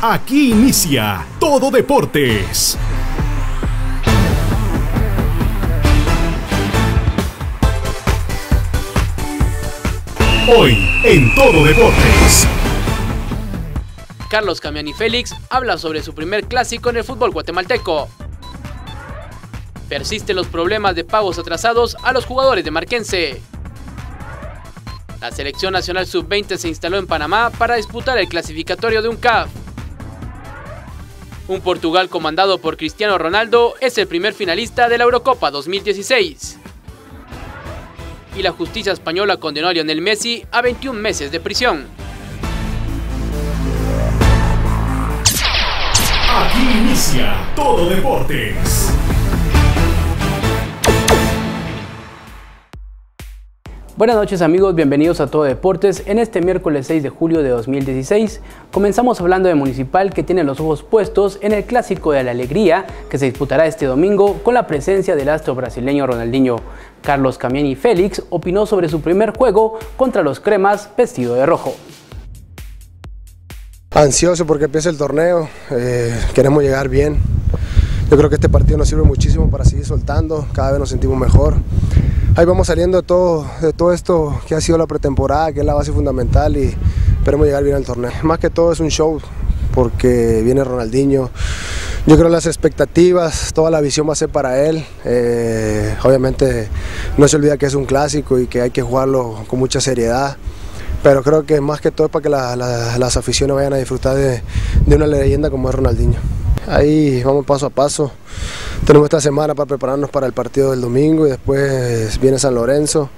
Aquí inicia Todo Deportes. Hoy en Todo Deportes. Carlos Camiani Félix habla sobre su primer clásico en el fútbol guatemalteco. Persisten los problemas de pagos atrasados a los jugadores de Marquense. La selección nacional sub-20 se instaló en Panamá para disputar el clasificatorio de un CAF. Un Portugal comandado por Cristiano Ronaldo es el primer finalista de la Eurocopa 2016. Y la justicia española condenó a Lionel Messi a 21 meses de prisión. Aquí inicia Todo Deportes. Buenas noches amigos, bienvenidos a Todo Deportes. En este miércoles 6 de julio de 2016 comenzamos hablando de Municipal que tiene los ojos puestos en el Clásico de la Alegría que se disputará este domingo con la presencia del astro brasileño Ronaldinho. Carlos Camiani Félix opinó sobre su primer juego contra los cremas vestido de rojo. Ansioso porque empieza el torneo, eh, queremos llegar bien. Yo creo que este partido nos sirve muchísimo para seguir soltando, cada vez nos sentimos mejor ahí vamos saliendo de todo, de todo esto que ha sido la pretemporada, que es la base fundamental y esperemos llegar bien al torneo. Más que todo es un show porque viene Ronaldinho. Yo creo las expectativas, toda la visión va a ser para él. Eh, obviamente no se olvida que es un clásico y que hay que jugarlo con mucha seriedad. Pero creo que más que todo es para que las aficiones vayan a disfrutar de, de una leyenda como es Ronaldinho. Ahí vamos paso a paso. Tenemos esta semana para prepararnos para el partido del domingo y después viene San Lorenzo.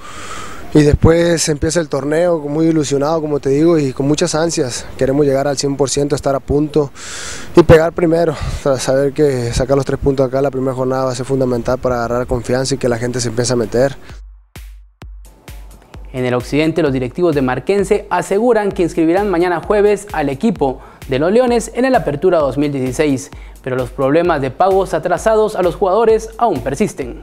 Y después empieza el torneo muy ilusionado, como te digo, y con muchas ansias. Queremos llegar al 100%, estar a punto y pegar primero. Saber que sacar los tres puntos acá la primera jornada va a ser fundamental para agarrar confianza y que la gente se empiece a meter. En el occidente, los directivos de Marquense aseguran que inscribirán mañana jueves al equipo de los Leones en el Apertura 2016, pero los problemas de pagos atrasados a los jugadores aún persisten.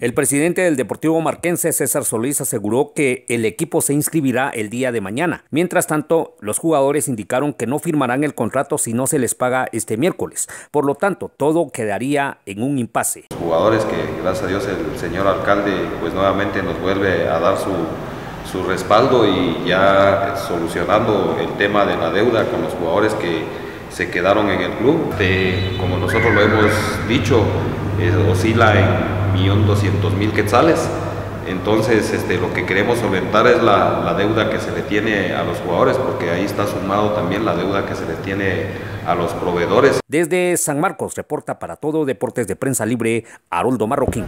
El presidente del Deportivo Marquense, César Solís, aseguró que el equipo se inscribirá el día de mañana. Mientras tanto, los jugadores indicaron que no firmarán el contrato si no se les paga este miércoles. Por lo tanto, todo quedaría en un impasse. Jugadores que, gracias a Dios, el señor alcalde pues nuevamente nos vuelve a dar su, su respaldo y ya solucionando el tema de la deuda con los jugadores que se quedaron en el club. Como nosotros lo hemos dicho, oscila en 1.200.000 quetzales. Entonces, este, lo que queremos solventar es la, la, deuda que se le tiene a los jugadores, porque ahí está sumado también la deuda que se le tiene a los proveedores. Desde San Marcos, reporta para todo Deportes de Prensa Libre, Haroldo Marroquín.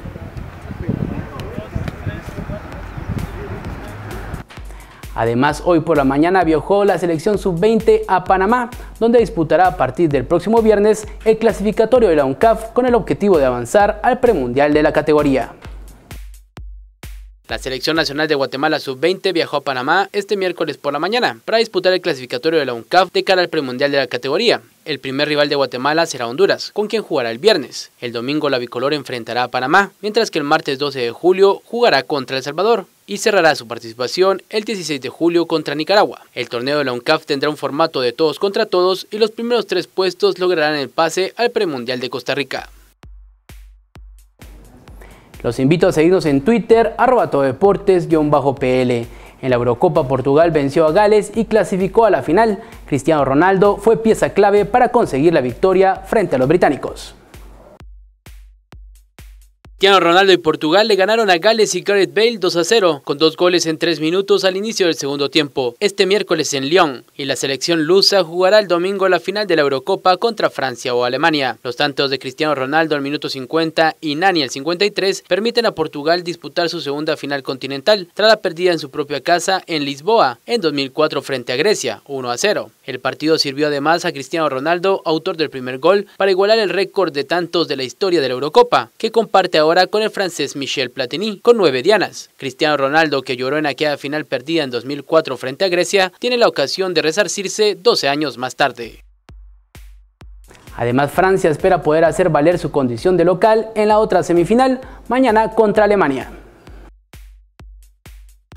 Además, hoy por la mañana viajó la selección sub-20 a Panamá, donde disputará a partir del próximo viernes el clasificatorio de la UNCAF con el objetivo de avanzar al premundial de la categoría. La Selección Nacional de Guatemala Sub-20 viajó a Panamá este miércoles por la mañana para disputar el clasificatorio de la UNCAF de cara al premundial de la categoría. El primer rival de Guatemala será Honduras, con quien jugará el viernes. El domingo la bicolor enfrentará a Panamá, mientras que el martes 12 de julio jugará contra El Salvador y cerrará su participación el 16 de julio contra Nicaragua. El torneo de la UNCAF tendrá un formato de todos contra todos y los primeros tres puestos lograrán el pase al premundial de Costa Rica. Los invito a seguirnos en Twitter, arroba tododeportes-pl. En la Eurocopa Portugal venció a Gales y clasificó a la final. Cristiano Ronaldo fue pieza clave para conseguir la victoria frente a los británicos. Cristiano Ronaldo y Portugal le ganaron a Gales y Gareth Bale 2 a 0, con dos goles en tres minutos al inicio del segundo tiempo, este miércoles en Lyon, y la selección lusa jugará el domingo la final de la Eurocopa contra Francia o Alemania. Los tantos de Cristiano Ronaldo al minuto 50 y Nani al 53 permiten a Portugal disputar su segunda final continental, tras la perdida en su propia casa en Lisboa en 2004 frente a Grecia, 1 a 0. El partido sirvió además a Cristiano Ronaldo, autor del primer gol, para igualar el récord de tantos de la historia de la Eurocopa, que comparte ahora con el francés Michel Platini, con nueve dianas. Cristiano Ronaldo, que lloró en aquella final perdida en 2004 frente a Grecia, tiene la ocasión de resarcirse 12 años más tarde. Además, Francia espera poder hacer valer su condición de local en la otra semifinal, mañana contra Alemania.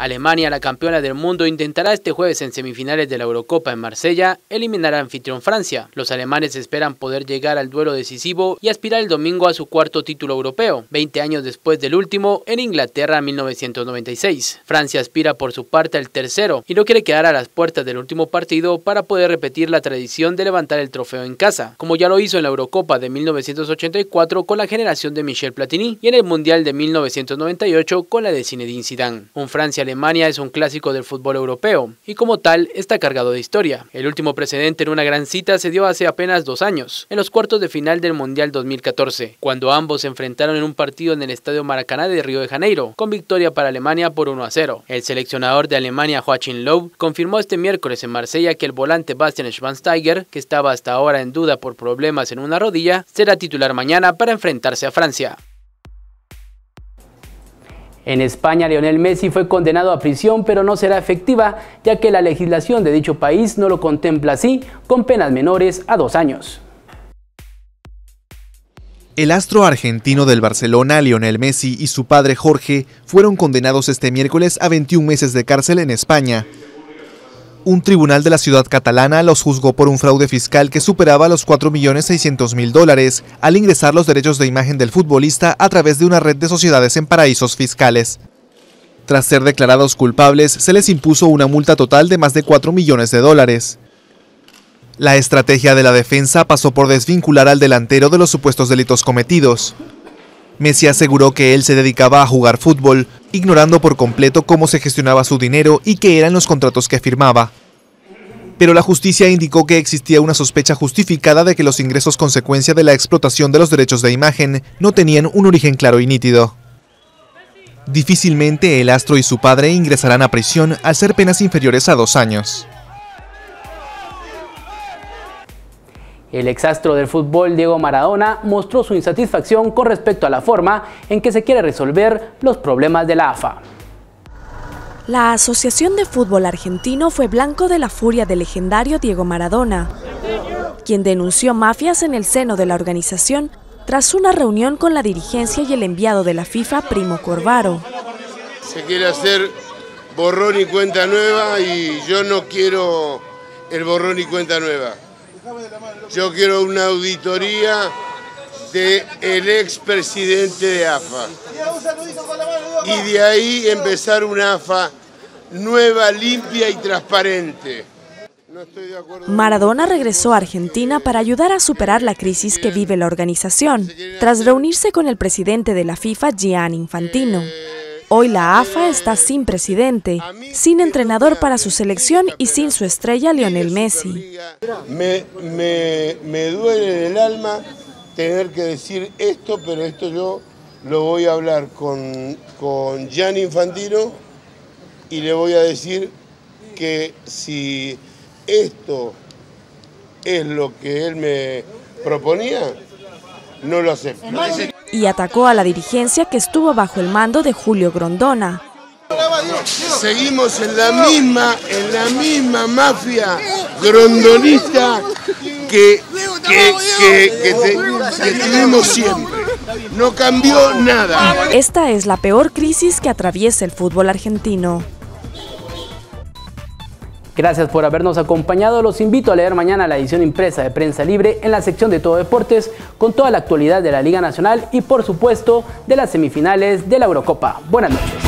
Alemania, la campeona del mundo, intentará este jueves en semifinales de la Eurocopa en Marsella eliminar a anfitrión Francia. Los alemanes esperan poder llegar al duelo decisivo y aspirar el domingo a su cuarto título europeo, 20 años después del último en Inglaterra en 1996. Francia aspira por su parte al tercero y no quiere quedar a las puertas del último partido para poder repetir la tradición de levantar el trofeo en casa, como ya lo hizo en la Eurocopa de 1984 con la generación de Michel Platini y en el Mundial de 1998 con la de Zinedine Zidane. Un Francia Alemania es un clásico del fútbol europeo y como tal está cargado de historia. El último precedente en una gran cita se dio hace apenas dos años, en los cuartos de final del Mundial 2014, cuando ambos se enfrentaron en un partido en el Estadio Maracaná de Río de Janeiro, con victoria para Alemania por 1 a 0. El seleccionador de Alemania, Joachim Löw, confirmó este miércoles en Marsella que el volante Bastian Schweinsteiger, que estaba hasta ahora en duda por problemas en una rodilla, será titular mañana para enfrentarse a Francia. En España, Lionel Messi fue condenado a prisión, pero no será efectiva, ya que la legislación de dicho país no lo contempla así, con penas menores a dos años. El astro argentino del Barcelona, Lionel Messi, y su padre Jorge fueron condenados este miércoles a 21 meses de cárcel en España. Un tribunal de la ciudad catalana los juzgó por un fraude fiscal que superaba los 4.600.000 dólares al ingresar los derechos de imagen del futbolista a través de una red de sociedades en paraísos fiscales. Tras ser declarados culpables, se les impuso una multa total de más de 4 millones de dólares. La estrategia de la defensa pasó por desvincular al delantero de los supuestos delitos cometidos. Messi aseguró que él se dedicaba a jugar fútbol, ignorando por completo cómo se gestionaba su dinero y qué eran los contratos que firmaba. Pero la justicia indicó que existía una sospecha justificada de que los ingresos consecuencia de la explotación de los derechos de imagen no tenían un origen claro y nítido. Difícilmente el astro y su padre ingresarán a prisión al ser penas inferiores a dos años. El exastro del fútbol Diego Maradona mostró su insatisfacción con respecto a la forma en que se quiere resolver los problemas de la AFA. La Asociación de Fútbol Argentino fue blanco de la furia del legendario Diego Maradona, quien denunció mafias en el seno de la organización tras una reunión con la dirigencia y el enviado de la FIFA, Primo Corvaro. Se quiere hacer borrón y cuenta nueva y yo no quiero el borrón y cuenta nueva. Yo quiero una auditoría del el expresidente de AFA. Y de ahí empezar una AFA nueva, limpia y transparente. Maradona regresó a Argentina para ayudar a superar la crisis que vive la organización, tras reunirse con el presidente de la FIFA, Gian Infantino. Hoy la AFA está sin presidente, sin entrenador para su selección y sin su estrella Lionel Messi. Me, me, duele en el alma tener que decir esto, pero esto yo lo voy a hablar con, con Gian Infantino y le voy a decir que si esto es lo que él me proponía, no lo acepto y atacó a la dirigencia que estuvo bajo el mando de Julio Grondona. Seguimos en la misma, en la misma mafia grondonista que, que, tuvimos siempre. No cambió nada. Esta es la peor crisis que atraviesa el fútbol argentino. Gracias por habernos acompañado. Los invito a leer mañana la edición impresa de Prensa Libre en la sección de Todo Deportes con toda la actualidad de la Liga Nacional y por supuesto de las semifinales de la Eurocopa. Buenas noches.